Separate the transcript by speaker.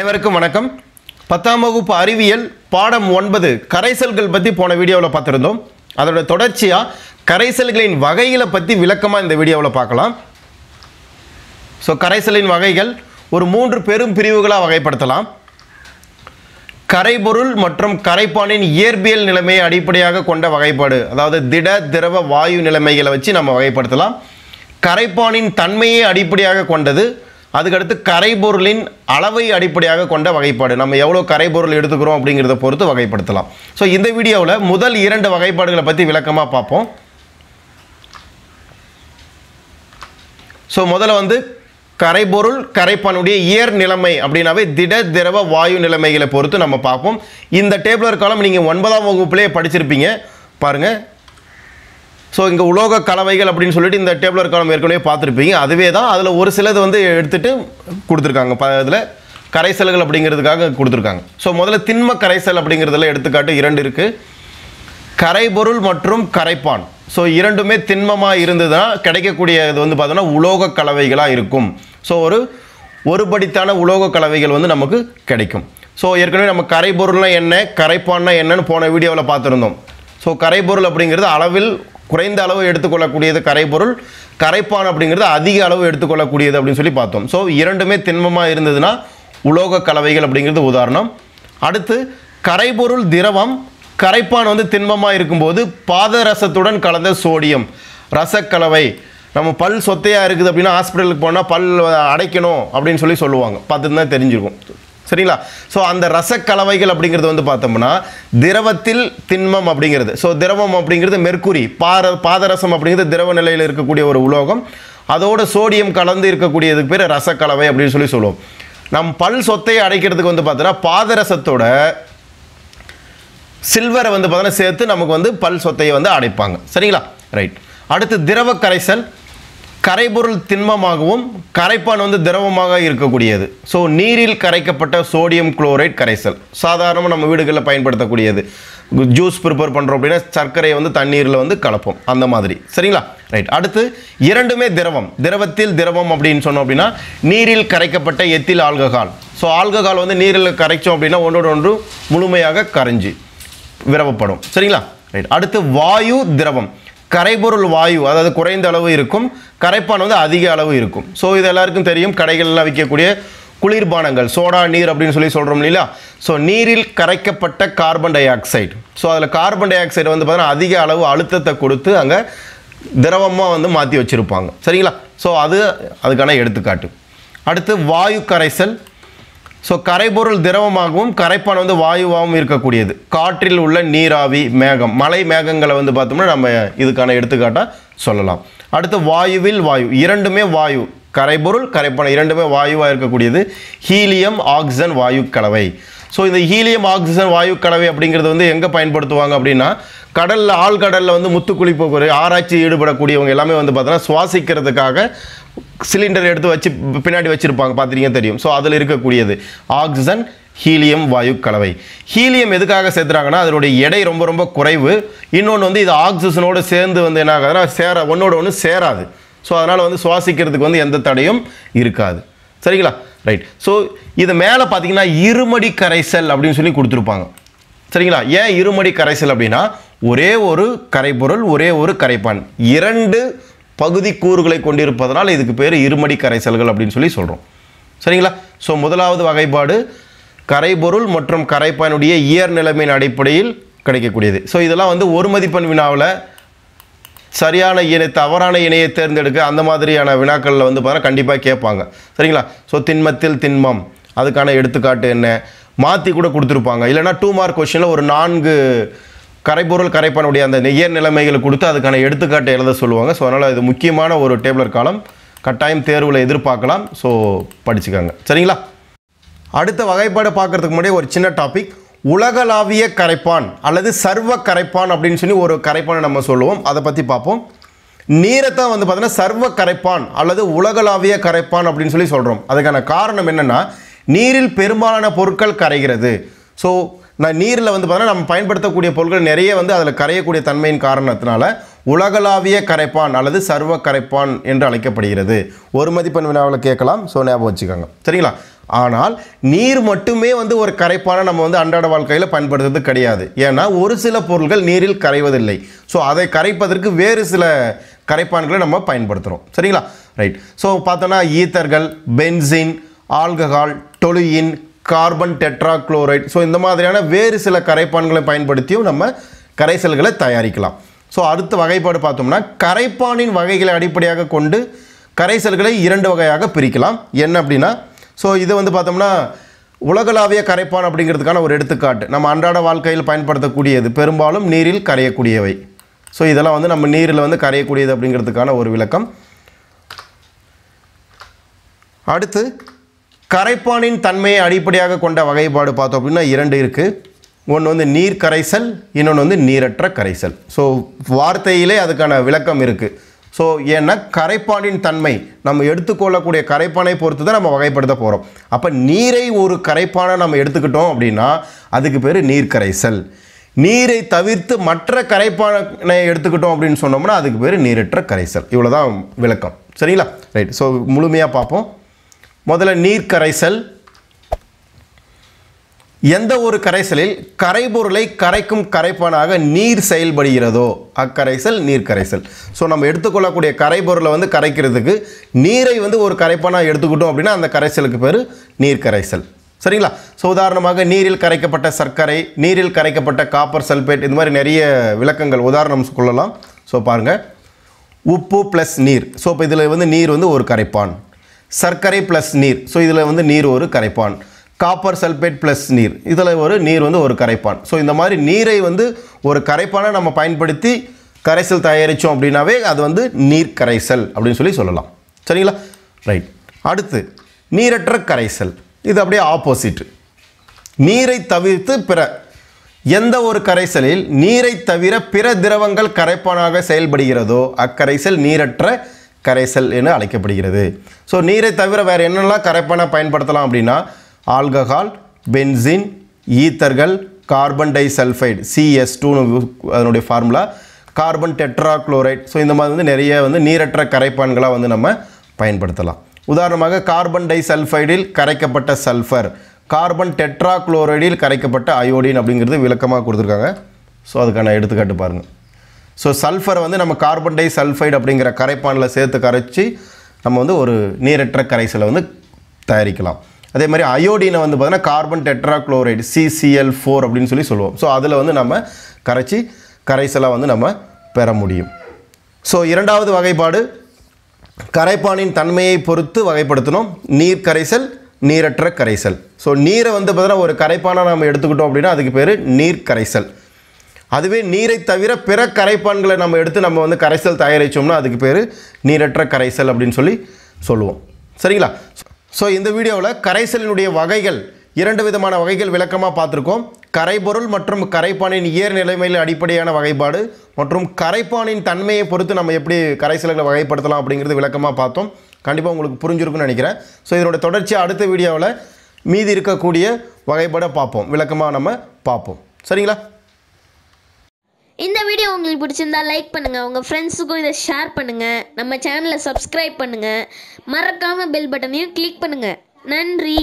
Speaker 1: அனைவருக்கும் வணக்கம். பத்தாம் வகுப்பு அறிவியல் பாடம் ஒன்பது கரைசல்கள் பற்றி போன வீடியோவில் பார்த்துருந்தோம். அதோட தொடர்ச்சியாக கரைசல்களின் வகைகளை பற்றி விளக்கமாக இந்த வீடியோவில் பார்க்கலாம். ஸோ கரைசலின் வகைகள் ஒரு மூன்று பெரும் பிரிவுகளாக வகைப்படுத்தலாம். கரைபொருள் மற்றும் கரைப்பானின் இயற்பியல் நிலைமையை அடிப்படையாக கொண்ட வகைப்பாடு அதாவது திட திரவ வாயு நிலைமைகளை வச்சு நம்ம வகைப்படுத்தலாம். கரைப்பானின் தன்மையை அடிப்படையாக கொண்டது அதுக்கடுத்து கரைபொருளின் அளவை அடிப்படையாக கொண்ட வகைப்பாடு. நம்ம எவ்வளோ கரைபொருள் எடுத்துக்கிறோம் அப்படிங்கிறத பொறுத்து வகைப்படுத்தலாம். ஸோ இந்த வீடியோவில் முதல் இரண்டு வகைப்பாடுகளை பற்றி விளக்கமாக பார்ப்போம். ஸோ முதல்ல வந்து கரைபொருள் கரைப்பானுடைய இயர் நிலைமை அப்படின்னாவே திட திரவ வாயு நிலைமைகளை பொறுத்து நம்ம பார்ப்போம். இந்த டேபிளர் காலம் நீங்கள் ஒன்பதாம் வகுப்புலேயே படிச்சிருப்பீங்க. பாருங்கள் ஸோ இங்கே உலோக கலவைகள் அப்படின்னு சொல்லிட்டு இந்த டேபிளர் காலம் ஏற்கனவே பார்த்துருப்பீங்க. அதுவே தான் அதில் ஒரு சிலது வந்து எடுத்துகிட்டு கொடுத்துருக்காங்க. ப இதில் கரைசல்கள் அப்படிங்கிறதுக்காக கொடுத்துருக்காங்க. ஸோ முதல்ல திண்ம கரைசல் அப்படிங்கிறதுல எடுத்துக்காட்டு இரண்டு இருக்குது கரைபொருள் மற்றும் கரைப்பான். ஸோ இரண்டுமே திண்மமாக இருந்ததுன்னா கிடைக்கக்கூடிய இது வந்து பார்த்தோன்னா உலோக கலவைகளாக இருக்கும். ஸோ ஒரு ஒருபடித்தான உலோக கலவைகள் வந்து நமக்கு கிடைக்கும். ஸோ ஏற்கனவே நம்ம கரைபொருள்னால் என்ன கரைப்பான்னா என்னன்னு போன வீடியோவில் பார்த்துருந்தோம். ஸோ கரைபொருள் அப்படிங்கிறது அளவில் குறைந்த அளவு எடுத்துக்கொள்ளக்கூடியது கரைபொருள். கரைப்பான் அப்படிங்கிறது அதிக அளவு எடுத்துக்கொள்ளக்கூடியது அப்படின்னு சொல்லி பார்த்தோம். ஸோ இரண்டுமே திண்மமாக இருந்ததுன்னா உலோக கலவைகள் அப்படிங்கிறது உதாரணம். அடுத்து கரைபொருள் திரவம் கரைப்பான் வந்து திண்மமாக இருக்கும்போது பாதரசத்துடன் கலந்த சோடியம் ரசக்கலவை. நம்ம பல் சொத்தையாக இருக்குது அப்படின்னா ஹாஸ்பிட்டலுக்கு போனால் பல் அடைக்கணும் அப்படின்னு சொல்லி சொல்லுவாங்க. பார்த்துட்டு தான் தெரிஞ்சிருக்கும். சரிங்களா? ஸோ அந்த ரசக்கலவைகள் அப்படிங்கிறது வந்து பார்த்தோம்னா திரவத்தில் திண்மம் அப்படிங்கிறது. ஸோ திரவம் அப்படிங்கிறது மெர்க்குரி பார பாதரசம் அப்படிங்கிறது திரவ நிலையில் இருக்கக்கூடிய ஒரு உலோகம். அதோட சோடியம் கலந்து இருக்கக்கூடியதுக்கு பேர் ரசக்கலவை அப்படின்னு சொல்லி சொல்லுவோம். நம் பல் சொத்தையை அடைக்கிறதுக்கு வந்து பார்த்தோன்னா பாதரசத்தோட சில்வரை வந்து பார்த்தோன்னா சேர்த்து நமக்கு வந்து பல் சொத்தையை வந்து அடைப்பாங்க. சரிங்களா? ரைட் அடுத்து திரவ கரைசல் கரைபொருள் திண்மமாகவும் கரைப்பான் வந்து திரவமாக இருக்கக்கூடியது. ஸோ நீரில் கரைக்கப்பட்ட சோடியம் குளோரைட் கரைசல். சாதாரணமாக நம்ம வீடுகளில் பயன்படுத்தக்கூடியது. ஜூஸ் ப்ரிப்பேர் பண்ணுறோம் அப்படின்னா சர்க்கரையை வந்து தண்ணீரில் வந்து கலப்போம். அந்த மாதிரி. சரிங்களா? ரைட் அடுத்து இரண்டுமே திரவம். திரவத்தில் திரவம் அப்படின்னு சொன்னோம் அப்படின்னா நீரில் கரைக்கப்பட்ட எத்தில் ஆல்கஹால். ஸோ ஆல்கஹால் வந்து நீரில் கரைச்சோம் அப்படின்னா ஒன்றோடு ஒன்று முழுமையாக கரைஞ்சி விரவப்படும். சரிங்களா? ரைட் அடுத்து வாயு திரவம். கரைபொருள் வாயு அதாவது குறைந்த அளவு இருக்கும். கரைப்பான் வந்து அதிக அளவு இருக்கும். ஸோ இது எல்லாருக்கும் தெரியும். கடைகளில் விற்கக்கூடிய குளிர்பானங்கள் சோடா நீர் அப்படின்னு சொல்லி சொல்கிறோம் இல்லையா? ஸோ நீரில் கரைக்கப்பட்ட கார்பன் டை ஆக்சைடு ஸோ அதில் கார்பன் டை ஆக்சைடு வந்து பார்த்தீங்கன்னா அதிக அளவு அழுத்தத்தை கொடுத்து அங்கே திரவமாக வந்து மாற்றி வச்சுருப்பாங்க. சரிங்களா? ஸோ அது அதுக்கான எடுத்துக்காட்டு. அடுத்து வாயு கரைசல். ஸோ கரைபொருள் திரவமாகவும் கரைப்பான் வந்து வாயுவாகவும் இருக்கக்கூடியது. காற்றில் உள்ள நீராவி மேகம் மலை மேகங்களை வந்து பார்த்தோம்னா நம்ம இதுக்கான எடுத்துக்காட்டாக சொல்லலாம். அடுத்து வாயுவில் வாயு. இரண்டுமே வாயு. கரைபொருள் கரைப்பான் இரண்டுமே வாயுவாக இருக்கக்கூடியது. ஹீலியம் ஆக்சிஜன் வாயு கலவை ஸோ இந்த ஹீலியம் ஆக்சிஜன் வாயு கலவை அப்படிங்கிறது வந்து எங்கே பயன்படுத்துவாங்க அப்படின்னா கடலில் ஆழ்கடலில் வந்து முத்துக்குழி போக்குவரத்து ஆராய்ச்சி ஈடுபடக்கூடியவங்க எல்லாமே வந்து பார்த்தோன்னா சுவாசிக்கிறதுக்காக சிலிண்டர் எடுத்து வச்சு பின்னாடி வச்சுருப்பாங்க. பார்த்துட்டீங்க தெரியும். ஸோ அதில் இருக்கக்கூடியது. ஆக்சிஜன் ஹீலியம் வாயு கலவை ஹீலியம் எதுக்காக சேர்த்துறாங்கன்னா அதனுடைய எடை ரொம்ப ரொம்ப குறைவு. இன்னொன்று வந்து இது ஆக்சிஜனோடு சேர்ந்து வந்து என்ன ஆகுதுன்னா சேர ஒன்றோட ஒன்று சேராது. ஸோ அதனால் வந்து சுவாசிக்கிறதுக்கு வந்து எந்த தடையும் இருக்காது. சரிங்களா? ரைட் ஸோ இது மேலே பார்த்தீங்கன்னா இருமடி கரைசல் அப்படின்னு சொல்லி கொடுத்துருப்பாங்க. சரிங்களா? ஏன் இருமடி கரைசல் அப்படின்னா ஒரே ஒரு கரைபொருள் ஒரே ஒரு கரைப்பான். இரண்டு பகுதி கூறுகளை கொண்டிருப்பதனால் இதுக்கு பேர் இருமடி கரைசல்கள் அப்படின்னு சொல்லி சொல்கிறோம் சரிங்களா? ஸோ முதலாவது வகைப்பாடு கரைபொருள் மற்றும் கரைப்பானுடைய இயர் நிலைமையின் அடிப்படையில் கிடைக்கக்கூடியது. ஸோ இதெல்லாம் வந்து ஒரு மதிப்பெண் வினாவில் சரியான இணை தவறான இணையை தேர்ந்தெடுக்க அந்த மாதிரியான வினாக்களில் வந்து பார்த்தா கண்டிப்பாக கேட்பாங்க. சரிங்களா? ஸோ திண்மத்தில் திண்மம். அதுக்கான எடுத்துக்காட்டு என்ன? மாற்றி கூட கொடுத்துருப்பாங்க. இல்லைனா டூ மார்க் கொஷனில் ஒரு நான்கு கரைபொருள் கரைப்பானுடைய அந்த நெய்யர் நிலைமைகளை கொடுத்து அதுக்கான எடுத்துக்காட்டு எழுத சொல்லுவாங்க. ஸோ அதனால் இது முக்கியமான ஒரு டேபிளர் காலம். கட்டாயம் தேர்வில் எதிர்பார்க்கலாம். ஸோ படிச்சுக்காங்க. சரிங்களா? அடுத்த வகைப்பாடு பார்க்கறதுக்கு முன்னாடி ஒரு சின்ன டாபிக் உலகளாவிய கரைப்பான் அல்லது சர்வ கரைப்பான் அப்படின்னு சொல்லி ஒரு கரைப்பானை நம்ம சொல்லுவோம். அதை பற்றி பார்ப்போம். நீரைத்தான் வந்து பார்த்தீங்கன்னா சர்வ கரைப்பான் அல்லது உலகளாவிய கரைப்பான் அப்படின்னு சொல்லி சொல்கிறோம் அதுக்கான காரணம் என்னென்னா நீரில் பெரும்பாலான பொருட்கள் கரைகிறது. ஸோ நான் நீரில் வந்து பார்த்தீங்கன்னா நம்ம பயன்படுத்தக்கூடிய பொருட்கள் நிறைய வந்து அதில் கரையக்கூடிய தன்மையின் காரணத்தினால உலகளாவிய கரைப்பான் அல்லது சர்வ கரைப்பான் என்று அழைக்கப்படுகிறது. ஒரு மதிப்பெண் வினாவில் கேட்கலாம். ஸோ ஞாபகம் வச்சுக்கோங்க. சரிங்களா? ஆனால் நீர் மட்டுமே வந்து ஒரு கரைப்பான நம்ம வந்து அன்றாட வாழ்க்கையில் பயன்படுத்துறது கிடையாது. ஏன்னா ஒரு சில பொருள்கள் நீரில் கரைவதில்லை. ஸோ அதை கரைப்பதற்கு வேறு சில கரைப்பான்களை நம்ம பயன்படுத்துகிறோம் சரிங்களா? ரைட் ஸோ பார்த்தோன்னா ஈத்தர்கள் benzene alcohol toluene carbon tetrachloride. So இந்த மாதிரியான வேறு சில கரைப்பான்களை பயன்படுத்தியும் நம்ம கரைசல்களை தயாரிக்கலாம். ஸோ அடுத்த வகைப்பாடு பார்த்தோம்னா கரைப்பானின் வகைகளை அடிப்படையாக கொண்டு கரைசல்களை இரண்டு வகையாக பிரிக்கலாம். என்ன அப்படின்னா ஸோ இது வந்து பார்த்தோம்னா உலகளாவிய கரைப்பான் அப்படிங்கிறதுக்கான ஒரு எடுத்துக்காட்டு. நம்ம அன்றாட வாழ்க்கையில் பயன்படுத்தக்கூடியது பெரும்பாலும் நீரில் கரையக்கூடியவை. ஸோ இதெல்லாம் வந்து நம்ம நீரில் வந்து கரையக்கூடியது அப்படிங்கிறதுக்கான ஒரு விளக்கம். அடுத்து கரைப்பானின் தன்மையை அடிப்படையாக கொண்ட வகைப்பாடு பார்த்தோம் அப்படின்னா இரண்டு இருக்குது ஒன்று வந்து நீர் கரைசல் இன்னொன்று வந்து நீரற்ற கரைசல். ஸோ வார்த்தையிலே அதுக்கான விளக்கம் இருக்குது ஸோ ஏன்னா கரைப்பானின் தன்மை நம்ம எடுத்துக்கொள்ளக்கூடிய கரைப்பானை பொறுத்து தான் நம்ம வகைப்படுத்த போகிறோம் அப்போ நீரை ஒரு கரைப்பானை நம்ம எடுத்துக்கிட்டோம் அப்படின்னா அதுக்கு பேர் நீர்க்கரைசல். நீரை தவிர்த்து மற்ற கரைப்பானை எடுத்துக்கிட்டோம் அப்படின்னு சொன்னோம்னா அதுக்கு பேர் நீரற்ற கரைசல். இவ்வளோதான் விளக்கம். சரிங்களா? ரைட் ஸோ முழுமையாக பார்ப்போம். முதல்ல நீர்க்கரைசல் எந்த ஒரு கரைசலில் கரைபொருளை கரைக்கும் கரைப்பானாக நீர் செயல்படுகிறதோ அக்கரைசல் நீர் கரைசல் ஸோ நம்ம எடுத்துக்கொள்ளக்கூடிய கரைபொருளை வந்து கரைக்கிறதுக்கு நீரை வந்து ஒரு கரைப்பானாக எடுத்துக்கிட்டோம் அப்படின்னா அந்த கரைசலுக்கு பேர் நீர் கரைசல் சரிங்களா? ஸோ உதாரணமாக நீரில் கரைக்கப்பட்ட சர்க்கரை நீரில் கரைக்கப்பட்ட காப்பர் சல்பேட் இந்த மாதிரி நிறைய விளக்கங்கள் உதாரணம் கொள்ளலாம். ஸோ பாருங்கள் உப்பு ப்ளஸ் நீர். ஸோ இப்போ இதில் வந்து நீர் வந்து ஒரு கரைப்பான். சர்க்கரை ப்ளஸ் நீர். ஸோ இதில் வந்து நீர் ஒரு கரைப்பான். காப்பர் சல்பேட் ப்ளஸ் நீர். இதில் ஒரு நீர் வந்து ஒரு கரைப்பான். ஸோ இந்த மாதிரி நீரை வந்து ஒரு கரைப்பானை நம்ம பயன்படுத்தி கரைசல் தயாரித்தோம் அப்படின்னாவே அது வந்து நீர் கரைசல் அப்படின்னு சொல்லி சொல்லலாம். சரிங்களா? ரைட் அடுத்து நீரற்ற கரைசல். இது அப்படியே ஆப்போசிட் நீரை தவிர்த்து பிற எந்த ஒரு கரைசலில் நீரை தவிர பிற திரவங்கள் கரைப்பானாக செயல்படுகிறதோ அக்கரைசல் நீரற்ற கரைசல் என அழைக்கப்படுகிறது. ஸோ நீரை தவிர வேறு என்னெல்லாம் கரைப்பானை பயன்படுத்தலாம் அப்படின்னா ஆல்கஹால் பென்சின் ஈத்தர்கள் கார்பன் டை சல்ஃபைடு சிஎஸ் டூன்னு அதனுடைய ஃபார்முலா கார்பன் டெட்ராக்ளோரைட். ஸோ இந்த மாதிரி வந்து நிறைய வந்து நீரற்ற கரைப்பான்களாக வந்து நம்ம பயன்படுத்தலாம். உதாரணமாக கார்பன் டை சல்ஃபைடில் கரைக்கப்பட்ட சல்ஃபர் கார்பன் டெட்ராக்ளோரைடில் கரைக்கப்பட்ட அயோடின் அப்படிங்கிறது விளக்கமாக கொடுத்துருக்காங்க. ஸோ அதுக்கான எடுத்துக்காட்டு பாருங்கள் ஸோ சல்ஃபரை வந்து நம்ம கார்பன் டை சல்ஃபைடு அப்படிங்கிற கரைப்பானில் சேர்த்து கரைச்சி நம்ம வந்து ஒரு நீரற்ற கரைசலை வந்து தயாரிக்கலாம். அதே மாதிரி அயோடினை வந்து பார்த்தீங்கன்னா கார்பன் டெட்ராக்ளோரைடு சிசிஎல் ஃபோர் அப்படின்னு சொல்லி சொல்லுவோம். ஸோ அதில் வந்து நம்ம கரைச்சி கரைசலாக வந்து நம்ம பெற முடியும். ஸோ இரண்டாவது வகைப்பாடு கரைப்பானின் தன்மையை பொறுத்து வகைப்படுத்தணும் நீர் கரைசல் நீரற்ற கரைசல். ஸோ நீரை வந்து பார்த்தீங்கன்னா ஒரு கரைப்பானாக நம்ம எடுத்துக்கிட்டோம் அப்படின்னா அதுக்கு பேர் நீர் கரைசல் அதுவே நீரை தவிர பிற கரைப்பான்களை நம்ம எடுத்து நம்ம வந்து கரைசல் தயாரித்தோம்னா அதுக்கு பேர் நீரற்ற கரைசல் அப்படின்னு சொல்லி சொல்லுவோம். சரிங்களா? ஸோ இந்த வீடியோவில் கரைசலினுடைய வகைகள் இரண்டு விதமான வகைகள் விளக்கமாக பார்த்துருக்கோம். கரைபொருள் மற்றும் கரைப்பானின் இயர் நிலைமையில் அடிப்படையான வகைப்பாடு மற்றும் கரைப்பானின் தன்மையை பொறுத்து நம்ம எப்படி கரைசல்களை வகைப்படுத்தலாம் அப்படிங்கிறது விளக்கமாக பார்த்தோம். கண்டிப்பாக உங்களுக்கு புரிஞ்சிருக்கும்னு நினைக்கிறேன். ஸோ இதனுடைய தொடர்ச்சியாக அடுத்த வீடியோவில் மீதி இருக்கக்கூடிய வகைப்பாடை பார்ப்போம். விளக்கமாக நம்ம பார்ப்போம். சரிங்களா?
Speaker 2: இந்த வீடியோ உங்களுக்கு பிடிச்சிருந்தா லைக் பண்ணுங்கள் உங்கள் ஃப்ரெண்ட்ஸுக்கும் இதை ஷேர் பண்ணுங்கள் நம்ம சேனலை சப்ஸ்கிரைப் பண்ணுங்கள் மறக்காமல் பெல் பட்டனையும் கிளிக் பண்ணுங்கள் நன்றி.